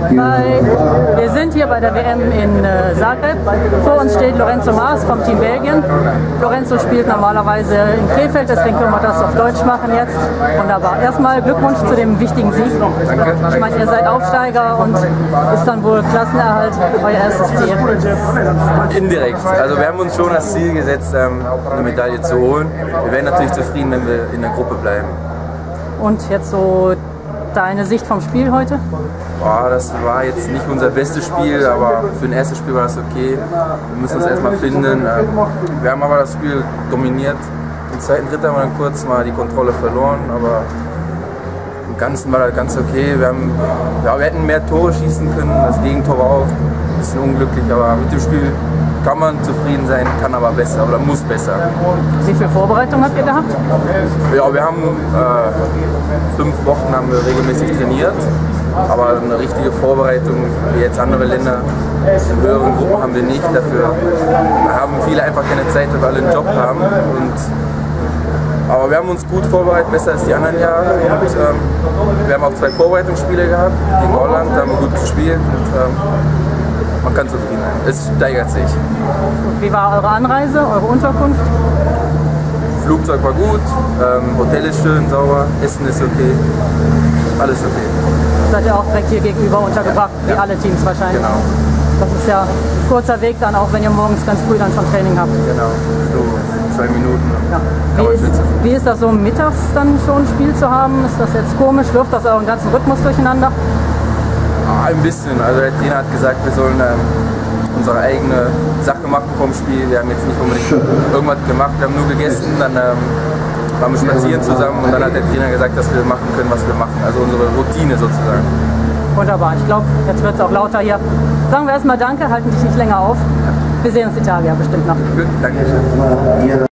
Bei, wir sind hier bei der WM in äh, Zagreb. Vor uns steht Lorenzo Maas vom Team Belgien. Lorenzo spielt normalerweise in Krefeld, deswegen können wir das auf Deutsch machen jetzt. Wunderbar. Erstmal Glückwunsch zu dem wichtigen Sieg. Ich meine, ihr seid Aufsteiger und ist dann wohl Klassenerhalt euer erstes Ziel. Indirekt. Also wir haben uns schon das Ziel gesetzt, ähm, eine Medaille zu holen. Wir wären natürlich zufrieden, wenn wir in der Gruppe bleiben. Und jetzt so deine Sicht vom Spiel heute? Boah, das war jetzt nicht unser bestes Spiel, aber für ein erstes Spiel war das okay. Wir müssen uns erstmal finden. Ähm, Wir haben aber das Spiel dominiert. Im zweiten Drittel haben wir dann kurz mal die Kontrolle verloren, aber im Ganzen war das ganz okay. Wir, haben, ja, wir hätten mehr Tore schießen können. Das Gegentor war auch ein bisschen unglücklich, aber mit dem Spiel kann man zufrieden sein, kann aber besser oder muss besser. Wie viel Vorbereitung habt ihr gehabt? Ja, wir haben äh, fünf Wochen haben wir regelmäßig trainiert, aber eine richtige Vorbereitung wie jetzt andere Länder in höheren Gruppen haben wir nicht. Dafür haben viele einfach keine Zeit, weil wir alle einen Job haben. Und, aber wir haben uns gut vorbereitet, besser als die anderen Jahre. Und, ähm, wir haben auch zwei Vorbereitungsspiele gehabt gegen Holland, da haben wir gut gespielt. Und, ähm, man kann zufrieden sein. Es steigert sich. Wie war eure Anreise, eure Unterkunft? Flugzeug war gut, ähm, Hotel ist schön, sauber, Essen ist okay, alles okay. Seid ihr auch direkt hier gegenüber untergebracht, wie alle Teams wahrscheinlich? Genau, Das ist ja ein kurzer Weg dann auch, wenn ihr morgens ganz früh dann schon Training habt. genau. So zwei Minuten. Ja. Wie, ist, wie ist das so mittags dann schon ein Spiel zu haben? Ist das jetzt komisch? Wirft das euren ganzen Rhythmus durcheinander? Ah, ein bisschen. Also der Trainer hat gesagt, wir sollen ähm, unsere eigene Sache machen vom Spiel. Wir haben jetzt nicht unbedingt irgendwas gemacht, wir haben nur gegessen, dann ähm, waren wir spazieren zusammen und dann hat der Trainer gesagt, dass wir machen können, was wir machen. Also unsere Routine sozusagen. Wunderbar. Ich glaube, jetzt wird es auch lauter hier. Sagen wir erstmal Danke, halten dich nicht länger auf. Wir sehen uns die Tage ja bestimmt noch. Gut, danke schön.